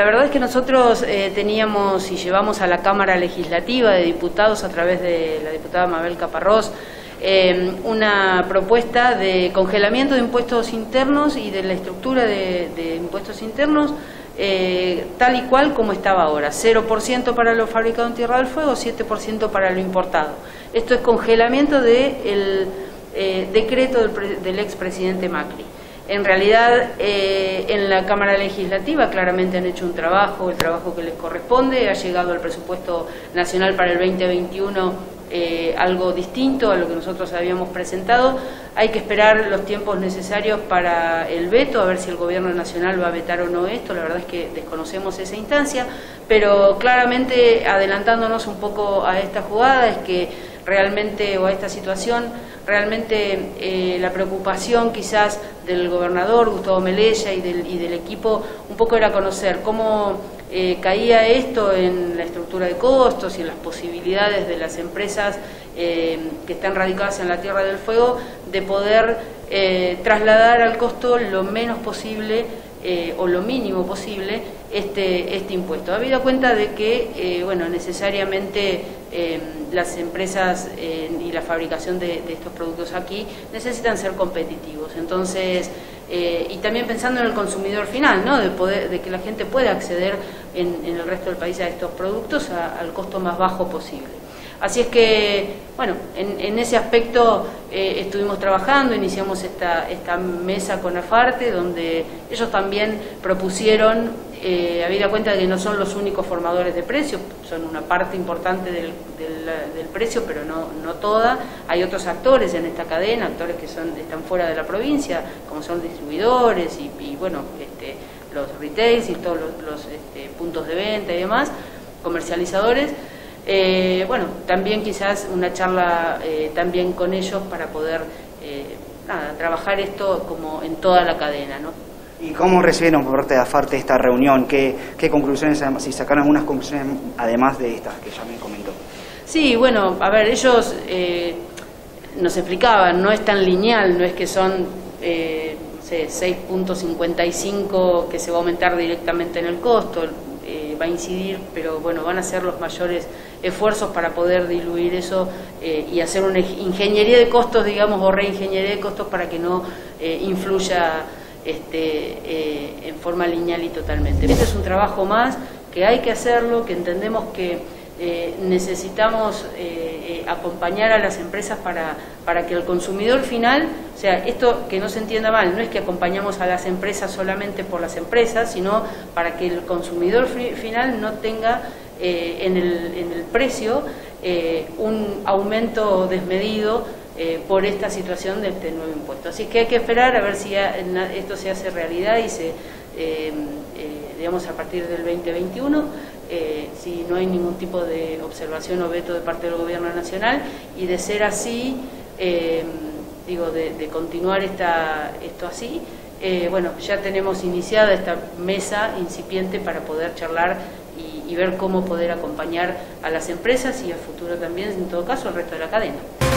La verdad es que nosotros eh, teníamos y llevamos a la Cámara Legislativa de Diputados a través de la diputada Mabel Caparrós eh, una propuesta de congelamiento de impuestos internos y de la estructura de, impuestos internos eh, tal y cual como estaba ahora, 0% para lo fabricado en Tierra del Fuego, 7% para lo importado. Esto es congelamiento del decreto del, del expresidente Macri. En realidad, eh, en la Cámara Legislativa claramente han hecho un trabajo, el trabajo que les corresponde, ha llegado el presupuesto nacional para el 2021 eh, algo distinto a lo que nosotros habíamos presentado. Hay que esperar los tiempos necesarios para el veto, a ver si el Gobierno Nacional va a vetar o no esto. La verdad es que desconocemos esa instancia, pero claramente adelantándonos un poco a esta jugada es que realmente o a esta situación, realmente eh, la preocupación quizás del gobernador Gustavo Melella y del, y del equipo un poco era conocer cómo eh, caía esto en la estructura de costos y en las posibilidades de las empresas eh, que están radicadas en la Tierra del Fuego de poder trasladar al costo lo menos posible o lo mínimo posible este, este impuesto. Habida cuenta de que, bueno, necesariamente las empresas eh, y la fabricación de, estos productos aquí necesitan ser competitivos. Entonces, eh, y también pensando en el consumidor final, ¿no? de, poder, de que la gente pueda acceder en, el resto del país a estos productos al costo más bajo posible. Así es que, bueno, en, ese aspecto eh, estuvimos trabajando, iniciamos esta, esta mesa con AFARTE, donde ellos también propusieron, eh, habida cuenta de que no son los únicos formadores de precios, son una parte importante del, precio, pero no, toda. Hay otros actores en esta cadena, actores que son, están fuera de la provincia, como son distribuidores y, bueno, este, los retails y todos los, este, puntos de venta y demás, comercializadores. Eh, bueno, también quizás una charla eh, también con ellos para poder eh, trabajar esto como en toda la cadena. ¿no? ¿Y cómo recibieron por parte de AFARTE esta reunión? ¿Qué, qué conclusiones, si sacaron algunas conclusiones además de estas que ya me comentó? Sí, bueno, a ver, ellos nos explicaban, no es tan lineal, no es que son 6.55 que se va a aumentar directamente en el costo, va a incidir, pero bueno, van a ser los mayores esfuerzos para poder diluir eso eh, y hacer una ingeniería de costos, digamos, o reingeniería de costos para que no eh, influya este, eh, en forma lineal y totalmente. Este es un trabajo más que hay que hacerlo, que entendemos que necesitamos acompañar a las empresas para, para que el consumidor final, o sea, esto que no se entienda mal, no es que acompañamos a las empresas solamente por las empresas, sino para que el consumidor final no tenga eh, en, el, en, el, precio eh, un aumento desmedido eh, por esta situación de este nuevo impuesto. Así que hay que esperar a ver si esto se hace realidad y se, digamos, a partir del 2021, si no hay ningún tipo de observación o veto de parte del Gobierno Nacional y de ser así, digo, de, de, continuar esta, esto así, bueno, ya tenemos iniciada esta mesa incipiente para poder charlar y, ver cómo poder acompañar a las empresas y a futuro también, en todo caso, al resto de la cadena.